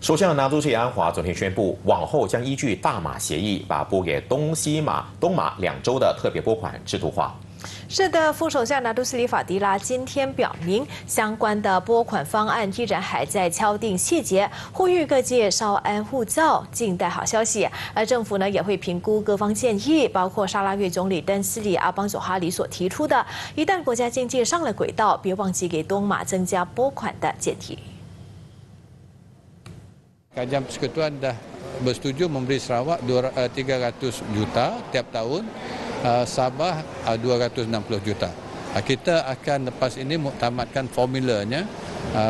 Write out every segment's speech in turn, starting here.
首相拿督斯里安华昨天宣布，往后将依据大马协议，把拨给东西马、东马两州的特别拨款制度化。是的，副首相拿督斯里法迪拉今天表明，相关的拨款方案依然还在敲定细节，呼吁各界稍安勿躁，静待好消息。而政府呢，也会评估各方建议，包括沙拉越总理登斯里阿邦佐哈里所提出的，一旦国家经济上了轨道，别忘记给东马增加拨款的建议。Kajam Persekutuan dah bersetuju memberi Sarawak 300 juta tiap tahun, Sabah 260 juta. Kita akan lepas ini muktamadkan formulanya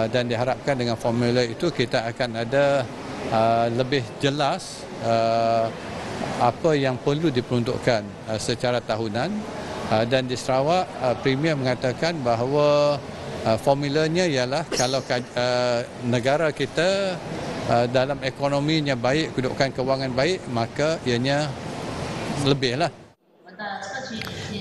dan diharapkan dengan formula itu kita akan ada lebih jelas apa yang perlu diperuntukkan secara tahunan dan di Sarawak Premier mengatakan bahawa formulanya ialah kalau negara kita dalam ekonominya baik, kedokangan baik, maka ianya lebihlah.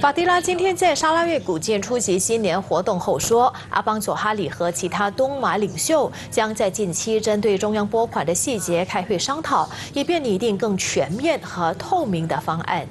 法蒂拉今天在沙拉越古建出席新年活动后说，阿邦佐哈里和其他东马领袖将在近期针对中央拨款的细节开会商讨，以便拟定更全面和透明的方案。